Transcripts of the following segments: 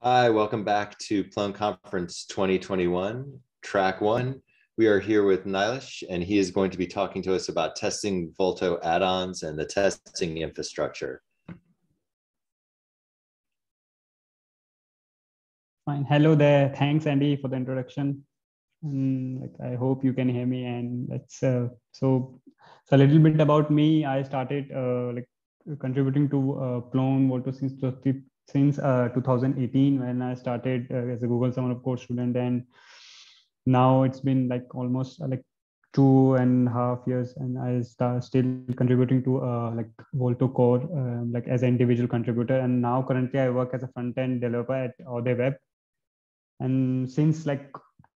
Hi, welcome back to Plone Conference 2021, track one. We are here with Nilesh, and he is going to be talking to us about testing Volto add-ons and the testing infrastructure. Fine. Hello there. Thanks, Andy, for the introduction. And like, I hope you can hear me. And let's uh, so so a little bit about me. I started uh, like contributing to uh, Plone Volto since since uh, 2018 when I started uh, as a Google Summer of Code student, and now it's been like almost uh, like two and a half years, and I start still contributing to uh, like Volto Core um, like as an individual contributor, and now currently I work as a front end developer at Eau de Web, and since like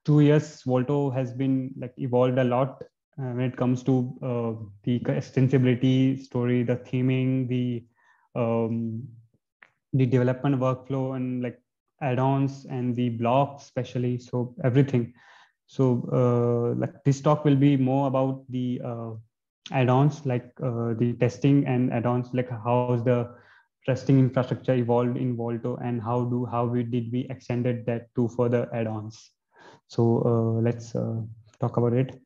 two years, Volto has been like evolved a lot uh, when it comes to uh, the extensibility story, the theming, the um, the development workflow and like add-ons and the blocks especially so everything. So uh, like this talk will be more about the uh, add-ons like uh, the testing and add-ons like how's the testing infrastructure evolved in volto and how do how we did we extended that to further add-ons. So uh, let's uh, talk about it.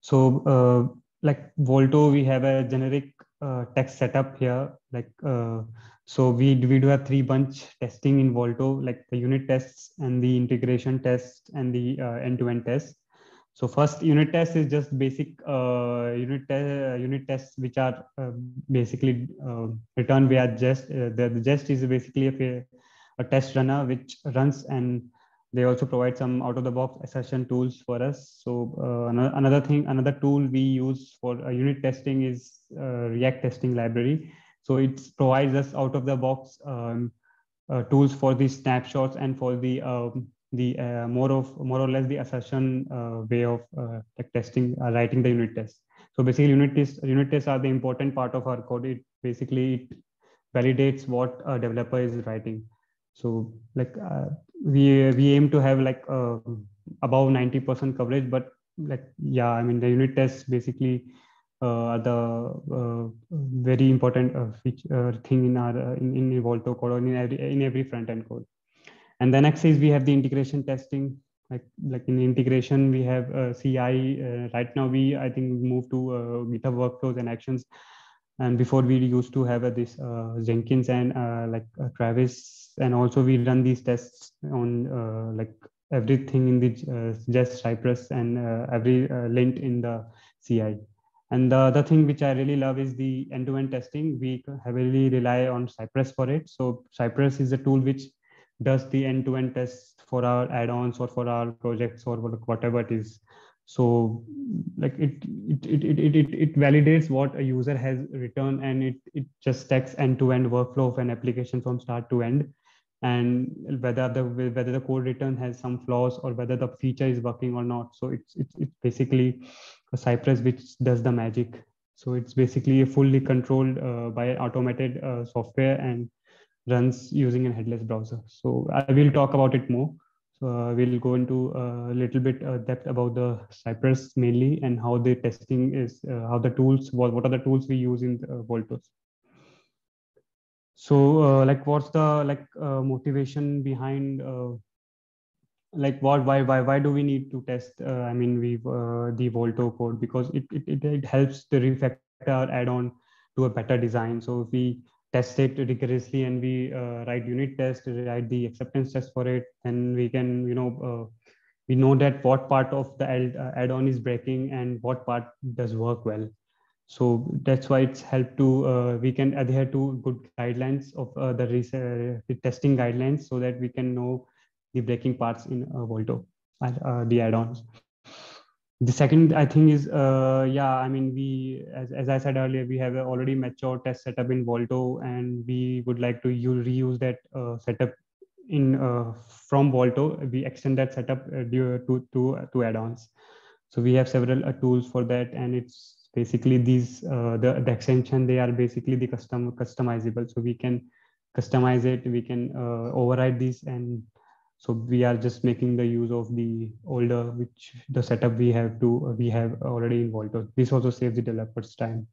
So uh, like Volto, we have a generic uh, text setup here. Like uh, so, we we do have three bunch testing in Volto, like the unit tests and the integration test and the uh, end-to-end test. So first unit test is just basic uh, unit te unit tests, which are uh, basically uh, returned via jest. the, the jest is basically a, a test runner which runs and they also provide some out of the box assertion tools for us. So uh, another thing another tool we use for uh, unit testing is uh, react testing library. So it provides us out of the box um, uh, tools for the snapshots and for the um, the uh, more of more or less the assertion uh, way of like testing writing the unit test so basically unit tests unit tests are the important part of our code. It basically it validates what a developer is writing. So like we we aim to have like uh, above 90% coverage, but like yeah, I mean the unit tests basically uh, are the uh, very important uh, uh, thing in our in, in Volto code or in every in every front end code. And the next is we have the integration testing. Like like in integration we have CI. right now we I think move to GitHub workflows and actions and before we used to have this jenkins and like travis and also we run these tests on uh, like everything in the uh, just cypress and every lint in the ci and the other thing which i really love is the end-to-end testing. We heavily rely on cypress for it. So cypress is a tool which does the end-to-end tests for our add-ons or for our projects or whatever it is. So like it it, it it it it validates what a user has written and it it just stacks end-to-end workflow of an application from start to end and whether the whether the code written has some flaws or whether the feature is working or not. So it's it's, it's basically a cypress which does the magic. So it's basically a fully controlled uh, by automated uh, software and runs using a headless browser. So i will talk about it more. So uh, we'll go into a little bit uh, depth about the Cypress mainly and how the testing is, uh, how the tools, what, what are the tools we use in uh, Voltos. So uh, like what's the like uh, motivation behind like what why why why do we need to test i mean we the volto code? Because it, it it helps to refactor add-on to a better design. So if we test it rigorously and we uh, write unit test write the acceptance test for it and we can you know uh, we know that what part of the uh, add-on is breaking and what part does work well so that's why it's helped to uh, we can adhere to good guidelines of uh, the, uh, the testing guidelines so that we can know the breaking parts in volto and the add-ons. The second i think is uh, yeah i mean we as, as i said earlier we have already mature test setup in volto and we would like to use, reuse that uh, setup in uh, from volto. We extend that setup uh, to to to add-ons. So we have several uh, tools for that and it's basically these uh, the, the extension they are basically the custom customizable so we can customize it we can override these and so we are just making the use of the older which the setup we have to we have already involved. This also saves the developers time.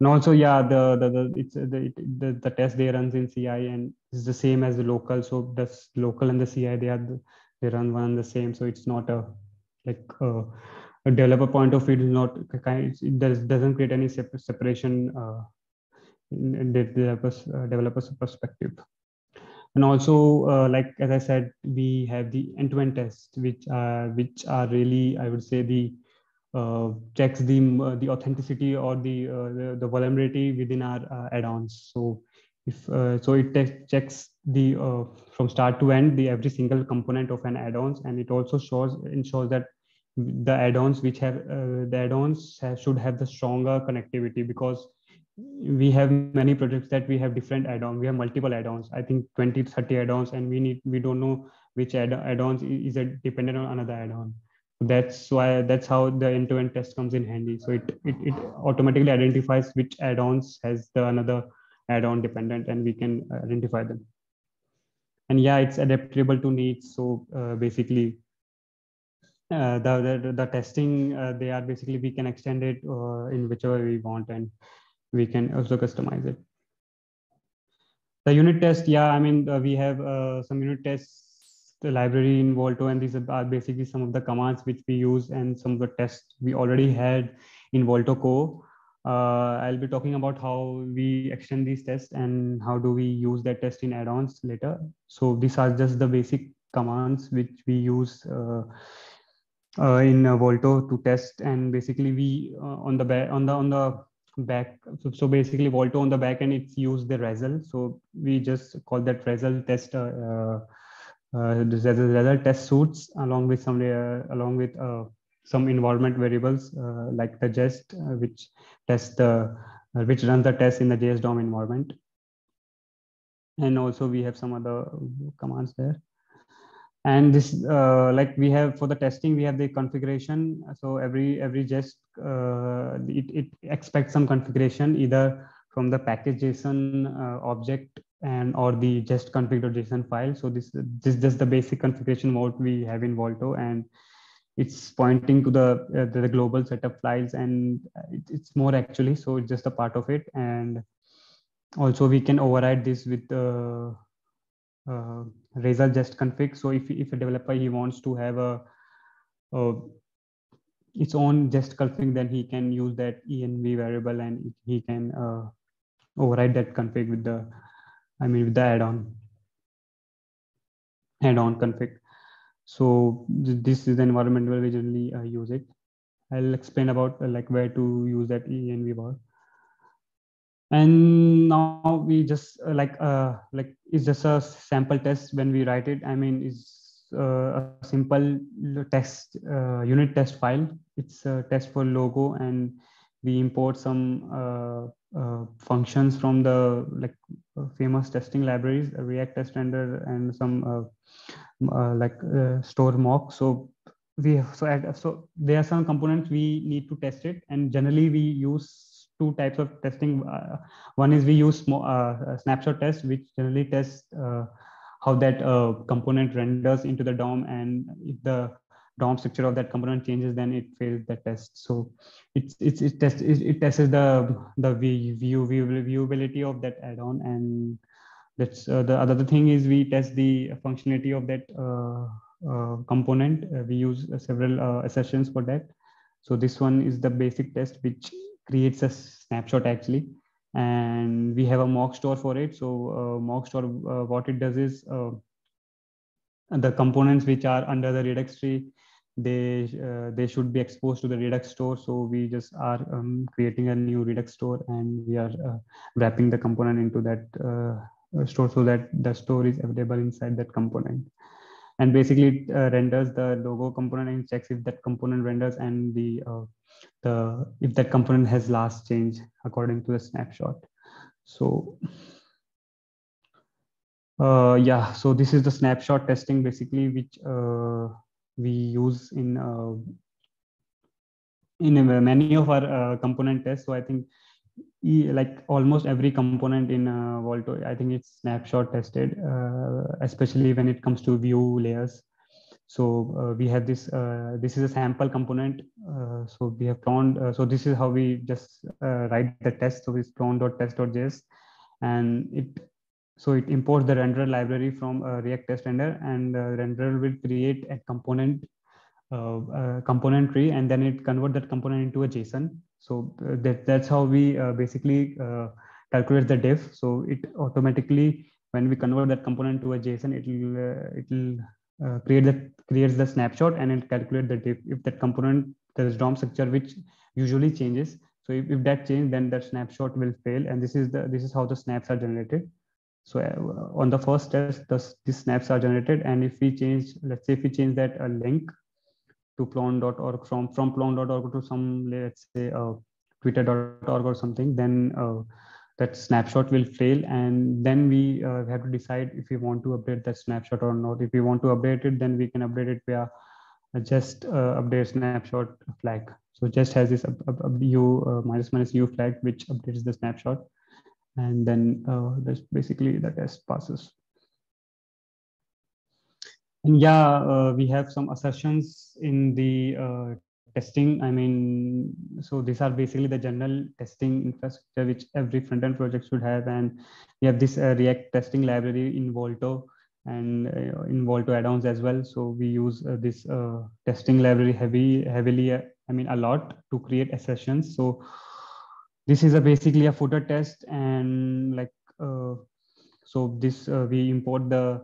and also yeah the the, the it's the, the the test they runs in ci and is the same as the local so the local and the ci they are the, they run one and the same so it's not a like uh, a developer point of view is not kind. it does, doesn't create any separation uh, in the developers uh, developers perspective and also uh, like as i said we have the end-to-end tests which are which are really i would say the uh, checks the uh, the authenticity or the, uh, the, the vulnerability within our uh, add-ons so if uh, so it checks the from start to end the every single component of an add-ons and it also shows ensures that the add-ons which have the add-ons have, should have the stronger connectivity because we have many projects that we have different add-ons we have multiple add-ons. I think 20 30 add-ons and we need we don't know which add- add-ons is dependent on another add-on. That's why that's how the end-to-end test comes in handy. So it it, it automatically identifies which add-ons has the another add-on dependent and we can identify them. And yeah it's adaptable to needs. So uh, basically uh, the, the, the testing uh, they are basically we can extend it uh, in whichever we want and we can also customize it. The unit test, yeah, I mean, uh, we have uh, some unit tests, the library in Volto, and these are basically some of the commands which we use and some of the tests we already had in Volto Core. Uh, I'll be talking about how we extend these tests and how do we use that test in add-ons later. So these are just the basic commands which we use in uh, Volto to test, and basically we on the on the on the back so, so basically volto on the back end it's used the razzle so we just call that razzle test uh, uh, uh result test suits along with some uh, along with uh, some environment variables uh, like the jest uh, which test the which runs the test in the js dom environment. And also we have some other commands there and this uh, like we have for the testing we have the configuration. So every every jest uh, it, it expects some configuration either from the package json uh, object and or the jest config.json file. So this this is just the basic configuration mode we have in volto and it's pointing to the uh, the global setup files and it, it's more actually so it's just a part of it. And also we can override this with the uh, razzle jest config. So if, if a developer he wants to have a, a its own jest config, then he can use that env variable and he can uh, override that config with the, I mean with the add-on, add-on config. So this is the environment where we generally uh, use it. I'll explain about uh, like where to use that env bar and now we just uh, like uh, like it's just a sample test when we write it. I mean it's uh, a simple test uh, unit test file. It's a test for logo and we import some uh, uh, functions from the like famous testing libraries react test render and some like store mock. So we so at, so there are some components we need to test it. And generally we use two types of testing. Uh, one is we use uh, snapshot test, which generally tests uh, how that component renders into the DOM, and if the DOM structure of that component changes, then it fails the test. So it's it's it tests it, it tests the the view, view viewability of that add-on, and that's uh, the other thing is we test the functionality of that uh, uh, component. we use several assertions for that. So this one is the basic test, which creates a snapshot actually. And we have a mock store for it. So uh, mock store uh, what it does is uh, the components which are under the redux tree they uh, they should be exposed to the redux store. So we just are um, creating a new redux store and we are uh, wrapping the component into that uh, store so that the store is available inside that component. And basically it renders the logo component and checks if that component renders and the the if that component has last change according to the snapshot. So uh, yeah, so this is the snapshot testing basically, which uh, we use in uh, in many of our uh, component tests. So I think like almost every component in uh, Volto, I think it's snapshot tested, uh, especially when it comes to view layers. So uh, we have this uh, this is a sample component uh, so we have found uh, so this is how we just uh, write the test. So it's clone.test.js and it so it imports the renderer library from react test render and uh, renderer will create a component component tree and then it convert that component into a json. So that that's how we basically calculate the diff. So it automatically when we convert that component to a json it will it will uh, create the creates the snapshot and it calculate the diff if that component there is DOM structure which usually changes. So if, if that change, then that snapshot will fail. And this is the this is how the snaps are generated. So uh, on the first test, the, snaps are generated. And if we change, let's say if we change that a link to plone.org from from plone.org to some let's say uh, twitter.org or something, then uh, that snapshot will fail and then we uh, have to decide if we want to update that snapshot or not. If we want to update it then we can update it via jest uh, update snapshot flag. So jest has this u uh, minus minus u flag which updates the snapshot and then uh, that's basically the test passes. And yeah uh, we have some assertions in the uh, testing i mean so these are basically the general testing infrastructure which every front-end project should have. And we have this uh, react testing library in volto and uh, in volto add-ons as well. So we use uh, this uh, testing library heavy heavily uh, i mean a lot to create assertions so this is a basically a footer test and like uh, so this we import the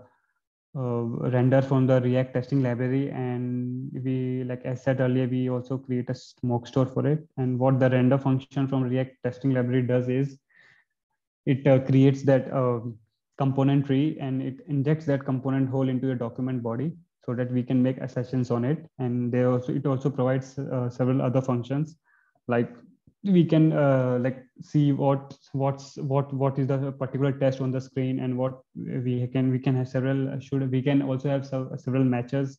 uh, render from the React testing library. And we, like I said earlier, we also create a smoke store for it. And what the render function from React testing library does is it uh, creates that uh, component tree and it injects that component hole into the document body so that we can make assertions on it. And they also it also provides uh, several other functions like we can uh, like see what what's what what is the particular test on the screen and what we can we can have several should we can also have several matches.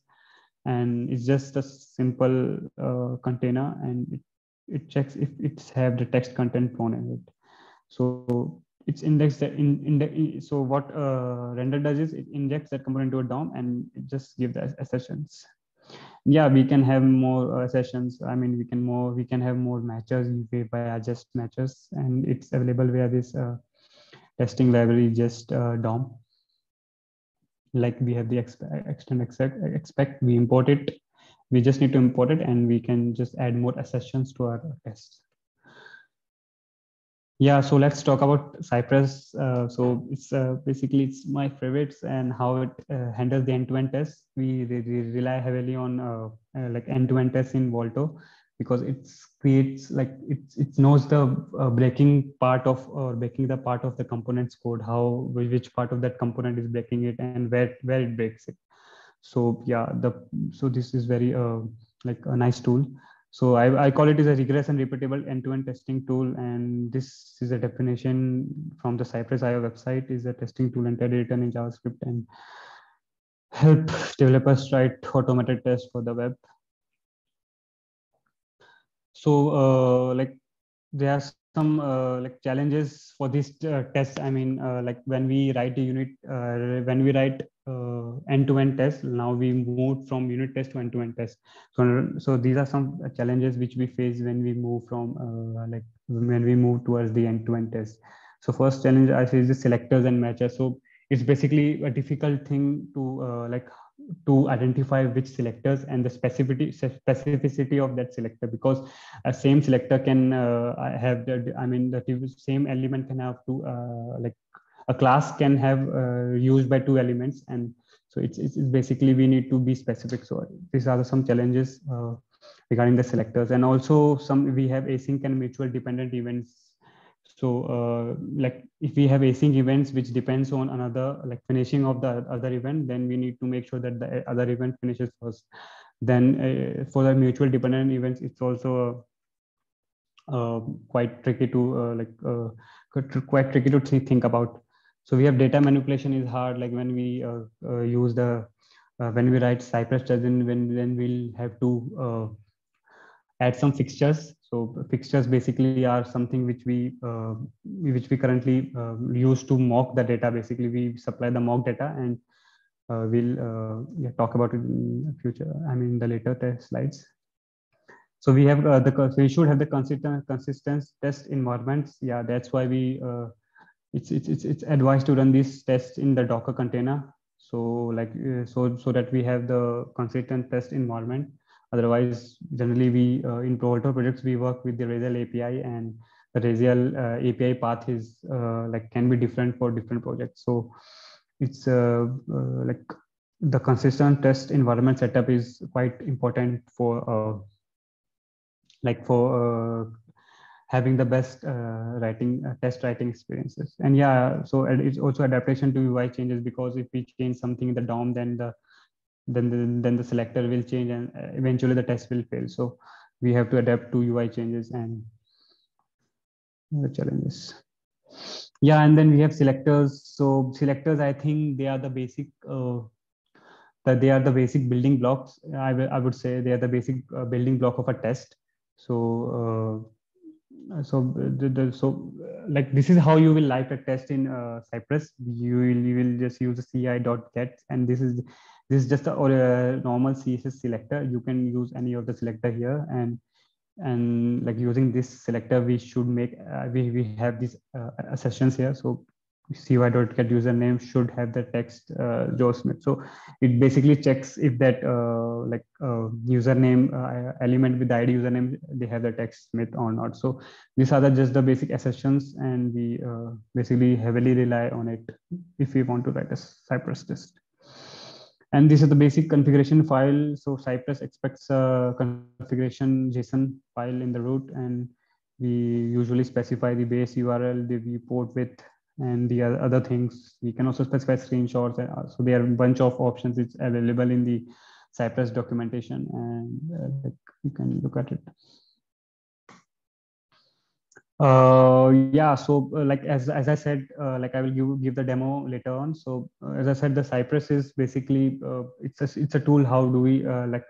And it's just a simple uh, container and it, it checks if it's have the text content thrown in it. So it's indexed in, in the so what uh, render does is it injects that component to a DOM and it just gives the assertions yeah we can have more uh, sessions. I mean we can more we can have more matches by adjust matches and it's available via this uh, testing library just uh, dom. Like we have the extend expect, expect we import it. We just need to import it and we can just add more assertions to our tests yeah, so let's talk about Cypress. Uh, so it's uh, basically it's my favorites and how it uh, handles the end-to-end tests. We, we, rely heavily on uh, uh, like end-to-end tests in Volto because it creates like it, it knows the uh, breaking part of or breaking the part of the component's code, how which part of that component is breaking it and where where it breaks it. So yeah, the so this is very like a nice tool. So I, I call it as a regress and repeatable end-to-end testing tool. And this is a definition from the Cypress.io website is a testing tool entirely written in JavaScript and help developers write automated tests for the web. So uh, like there are some uh, like challenges for this uh, test. I mean, uh, like when we write a unit, uh, when we write uh, end-to-end test, now we move from unit test to end-to-end test. So, so these are some challenges which we face when we move from like when we move towards the end-to-end test. So first challenge I say is the selectors and matches. So it's basically a difficult thing to like to identify which selectors and the specificity specificity of that selector because a same selector can uh, have the i mean the same element can have two uh, like a class can have uh, used by two elements and so it's, it's basically we need to be specific so these are some challenges uh, regarding the selectors and also some we have async and mutual dependent events so uh, like if we have async events which depends on another like finishing of the other event, then we need to make sure that the other event finishes first. Then uh, for the mutual dependent events, it's also uh, quite tricky to uh, like uh, quite tricky to think about. So we have data manipulation is hard. Like when we uh, use the when we write Cypress doesn't when then we'll have to add some fixtures so fixtures basically are something which we uh, which we currently uh, use to mock the data. Basically, we supply the mock data, and uh, we'll uh, yeah, talk about it in future. I mean, the later test slides. So we have uh, the so we should have the consistent consistent test environments. Yeah, that's why we uh, it's it's it's it's advised to run these tests in the Docker container. So like uh, so so that we have the consistent test environment. Otherwise, generally we uh, in Volto projects we work with the Razzle API and the Razzle uh, API path is uh, like can be different for different projects. So it's uh, like the consistent test environment setup is quite important for like for having the best uh, writing uh, test writing experiences. And yeah so it's also adaptation to ui changes because if we change something in the dom then the then the, then the selector will change and eventually the test will fail. So we have to adapt to ui changes and the challenges. Yeah and then we have selectors. So selectors i think they are the basic uh, that they are the basic building blocks. I, I would say they are the basic uh, building block of a test. So uh, so the, the, so like this is how you will write a test in uh, cypress. You will you will just use the cy.get and this is this is just a, or a normal css selector. You can use any of the selector here and and like using this selector we should make uh, we, we have these uh, sessions here. So cy.get username should have the text uh, joe smith. So it basically checks if that uh, like uh, username uh, element with the id username they have the text smith or not. So these are the, just the basic assertions and we uh, basically heavily rely on it if we want to write a cypress test. And this is the basic configuration file. So Cypress expects a configuration JSON file in the root, and we usually specify the base URL, the viewport width, and the other things. We can also specify screenshots. Uh, so there are a bunch of options it's available in the Cypress documentation, and uh, you can look at it. Uh, yeah, so uh, like as, as I said, uh, like I will give, give the demo later on. So uh, as I said, the Cypress is basically, uh, it's, a, it's a tool. How do we like,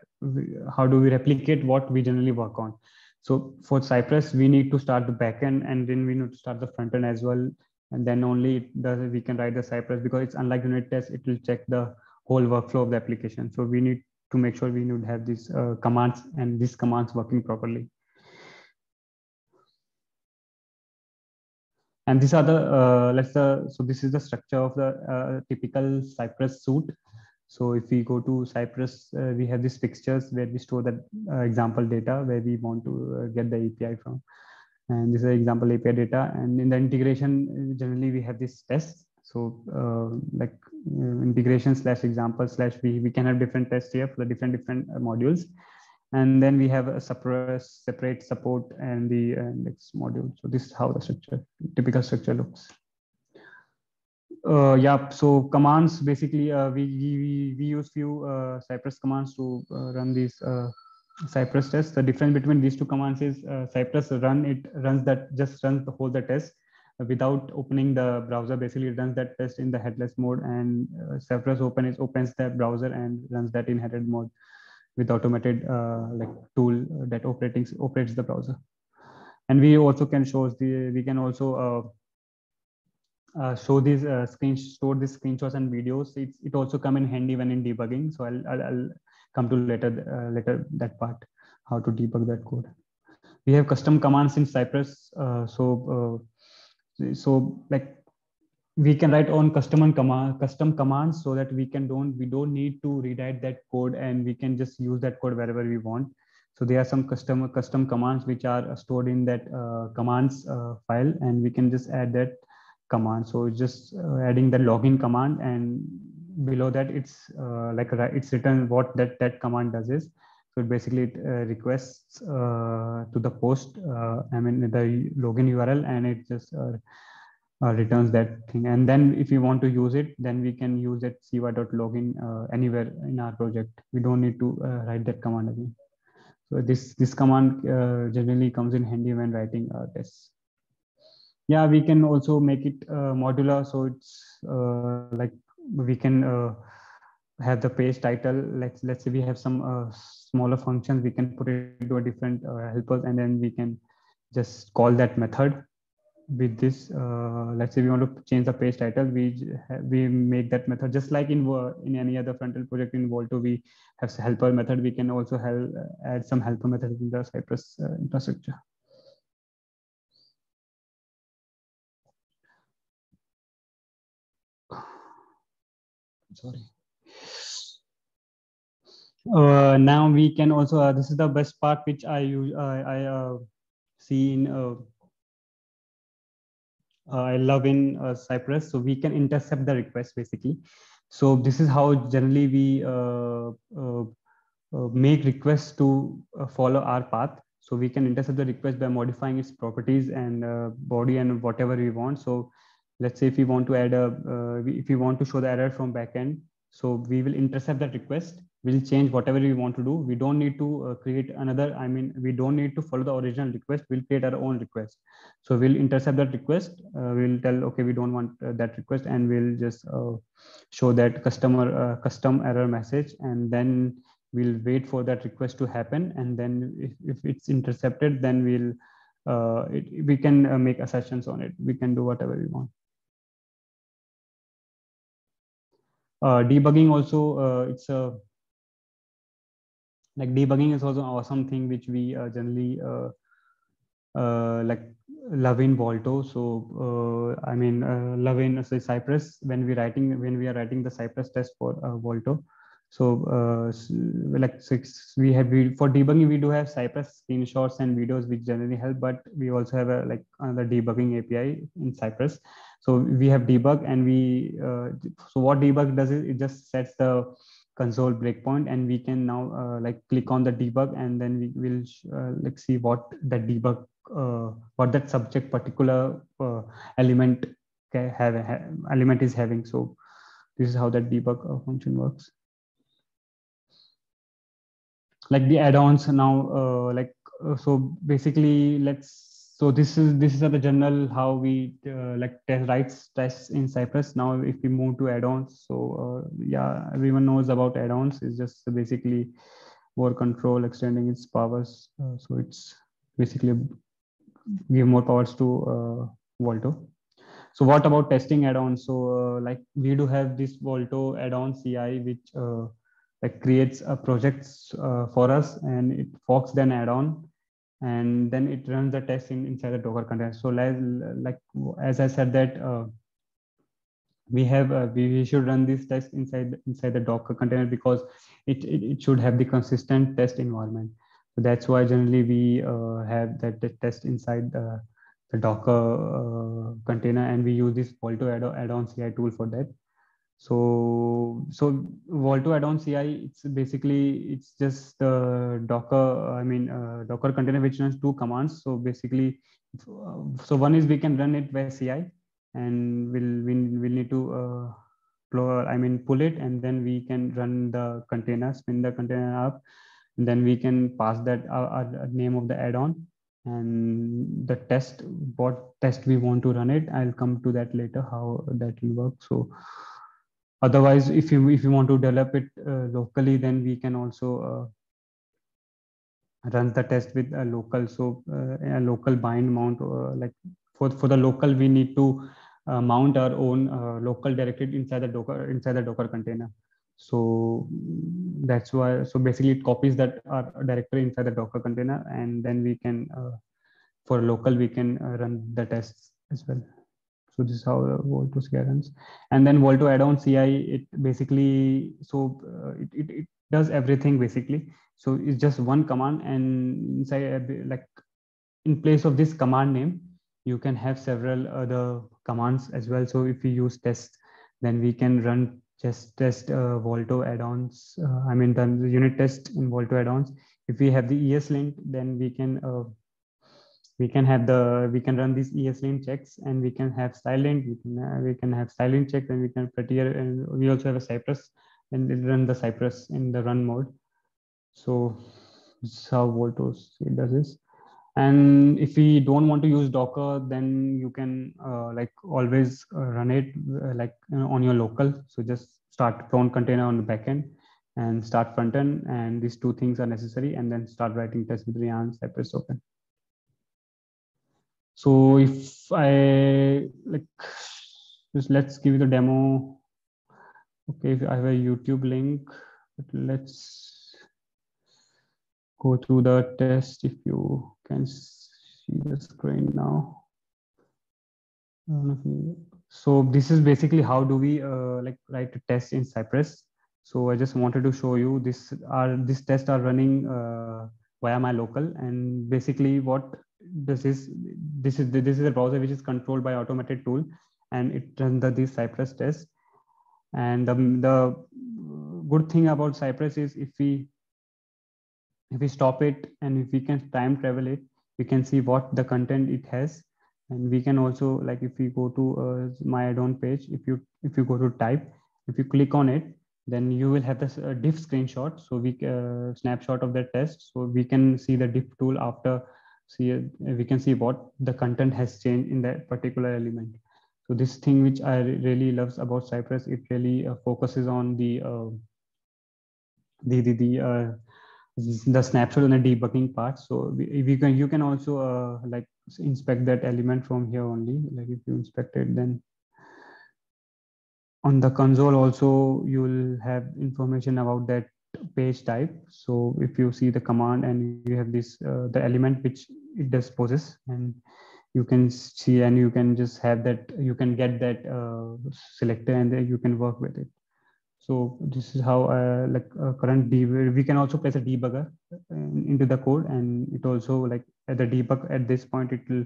how do we replicate what we generally work on? So for Cypress, we need to start the backend and then we need to start the front end as well. And then only the, we can write the Cypress because it's unlike unit test, it will check the whole workflow of the application. So we need to make sure we need to have these commands and these commands working properly. And these are the, uh, let's the, so this is the structure of the uh, typical Cypress suite. So if we go to Cypress, uh, we have these fixtures where we store the uh, example data where we want to uh, get the API from. And this is example API data. And in the integration, generally we have this test. So uh, like integration slash example slash we, we can have different tests here for the different different modules and then we have a separate separate support and the index module so this is how the structure typical structure looks uh, yeah so commands basically uh, we, we we use few uh, cypress commands to uh, run these uh, cypress test. the difference between these two commands is uh, cypress run it runs that just runs the whole the test without opening the browser basically it runs that test in the headless mode and cypress open it opens the browser and runs that in headed mode with automated uh, like tool that operating operates the browser. And we also can show the we can also uh, uh, show these uh, screen store these screenshots and videos. It's, it also come in handy when in debugging. So I'll, I'll, I'll come to later uh, later that part how to debug that code. We have custom commands in Cypress. Uh, so uh, so like we can write on custom and command custom commands so that we can don't we don't need to rewrite that code and we can just use that code wherever we want so there are some custom custom commands which are stored in that uh, commands uh, file and we can just add that command so just uh, adding the login command and below that it's uh, like it's written what that that command does is so basically it, uh, requests uh, to the post i mean the login url and it just uh, returns that thing. And then if you want to use it, then we can use that cy.login uh, anywhere in our project. We don't need to uh, write that command again. So this, this command uh, generally comes in handy when writing uh, tests. Yeah, we can also make it uh, modular. So it's like we can have the page title. Let's, let's say we have some smaller functions, we can put it into a different helpers and then we can just call that method with this, uh, let's say we want to change the page title, we we make that method just like in in any other front-end project in Volto, we have helper method. We can also help add some helper method in the Cypress uh, infrastructure. Sorry. Uh, now we can also, uh, this is the best part which I use, I uh, see in uh, uh, I love in uh, Cypress. So we can intercept the request basically. So this is how generally we make requests to follow our path. So we can intercept the request by modifying its properties and body and whatever we want. So let's say if we want to add a, if we want to show the error from backend, so we will intercept that request. We'll change whatever we want to do. We don't need to uh, create another i mean we don't need to follow the original request. We'll create our own request. So we'll intercept that request. Uh, we'll tell okay we don't want uh, that request and we'll just uh, show that customer uh, custom error message and then we'll wait for that request to happen. And then if, if it's intercepted then we'll uh, it, we can make assertions on it. We can do whatever we want debugging also it's a like debugging is also awesome thing which we uh, generally uh, uh, like love in Volto. So uh, I mean uh, love in say Cypress when we writing when we are writing the Cypress test for uh, Volto. So like six we have for debugging we do have Cypress screenshots and videos which generally help, but we also have a like another debugging API in Cypress. So we have debug and we so what debug does is it just sets the console breakpoint and we can now uh, like click on the debug and then we will uh, like see what that debug uh, what that subject particular uh, element have, have, element is having so this is how that debug uh, function works like the add-ons now uh, like so basically let's so this is this is the general how we uh, like test writes tests in cypress. Now if we move to add-ons so uh, yeah everyone knows about add-ons. It's just basically more control extending its powers. Uh, so it's basically give more powers to uh, volto. So what about testing add-ons? So uh, like we do have this volto add-on ci which uh, like creates a project for us and it forks then add-on and then it runs the test in, inside the Docker container. So like, like as I said that uh, we have uh, we should run this test inside inside the Docker container because it, it, it should have the consistent test environment. So that's why generally we uh, have that, that test inside the, the Docker uh, container and we use this Volto add-on CI tool for that so so Volto add-on CI, it's basically it's just the Docker. I mean uh, Docker container which runs two commands. So basically, uh, so one is we can run it by CI, and we'll we will need to uh, pull, I mean pull it, and then we can run the container, spin the container up, and then we can pass that our, uh, uh, name of the add-on and the test what test we want to run it. I'll come to that later how that will work. So otherwise if you if you want to develop it uh, locally then we can also uh, run the test with a local so uh, a local bind mount uh, like for for the local we need to uh, mount our own uh, local directory inside the docker inside the docker container. So that's why so basically it copies that our directory inside the docker container and then we can for local we can run the tests as well so this is how Volto CI runs. And then Volto add-on CI, it basically, so uh, it, it, it, does everything basically. So it's just one command and inside uh, like in place of this command name, you can have several other commands as well. So if we use test, then we can run just test uh, Volto add-ons. Uh, I mean, the unit test in Volto add-ons. If we have the ESLint, then we can uh, we can have the we can run these ESLint checks and we can have silent we can uh, we can have silent check and we can prettier and we also have a cypress and it run the cypress in the run mode. So this is how voltos it does this. And if we don't want to use docker then you can uh, like always uh, run it uh, like on your local. So just start Plone container on the backend and start front end and these two things are necessary and then start writing tests with yarn Cypress open So if I like, just let's give you the demo. Okay, if I have a YouTube link, let's go through the test if you can see the screen now. So this is basically how do we uh, like write a test in Cypress. So I just wanted to show you this are these tests are running uh, via my local and basically what this is this is this is a browser which is controlled by automated tool and it runs the these Cypress tests. And the, the good thing about Cypress is if we if we stop it and if we can time travel it, we can see what the content it has. And we can also like if we go to uh, my add-on page if you if you go to type if you click on it then you will have this uh, diff screenshot. So we uh, snapshot of the test. So we can see the diff tool after see uh, we can see what the content has changed in that particular element so this thing which i really loves about cypress it really uh, focuses on the uh, the the, the the snapshot and the debugging part so we, we can you can also like inspect that element from here only. Like if you inspect it, then on the console also you will have information about that page type. So if you see the command and you have this, uh, the element which it does possess and you can see and you can just have that, you can get that uh, selector and then you can work with it. So this is how uh, like uh, current debug, we can also place a debugger uh, into the code and it also like at the debug at this point, it will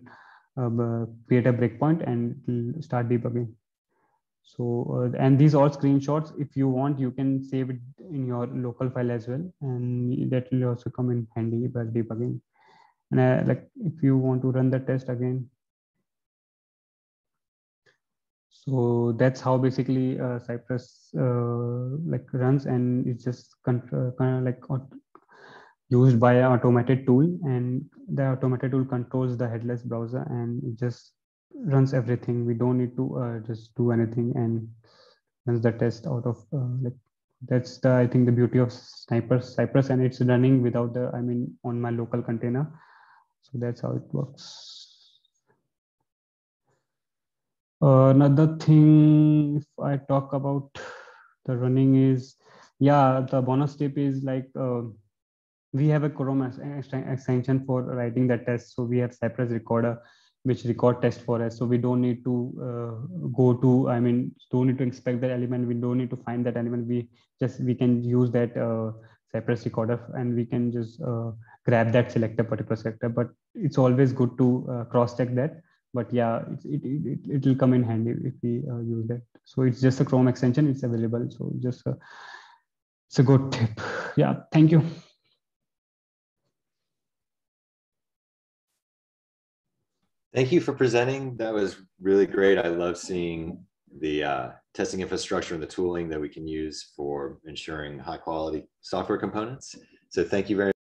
uh, create a breakpoint and it will start debugging. So, uh, and these all screenshots, if you want, you can save it in your local file as well. And that will also come in handy while debugging. And uh, like if you want to run the test again, so that's how basically uh, cypress uh, like runs. And it's just kind of like used by an automated tool. And the automated tool controls the headless browser. And it just runs everything. We don't need to uh, just do anything and runs the test out of uh, like that's the i think the beauty of cypress. Cypress and it's running without the i mean on my local container. So that's how it works. Uh, another thing, if I talk about the running is, yeah, the bonus tip is like uh, we have a Chrome extension for writing the test. So we have Cypress Recorder, which record test for us. So we don't need to uh, go to, I mean, don't need to inspect that element. We don't need to find that element. We just, we can use that uh, Cypress Recorder and we can just uh, grab that selector, particular selector. But it's always good to uh, cross check that but yeah, it, it, it, will come in handy if we uh, use that. So it's just a Chrome extension, it's available. So just a, it's a good tip. Yeah, thank you. Thank you for presenting. That was really great. I love seeing the uh, testing infrastructure and the tooling that we can use for ensuring high quality software components. So thank you very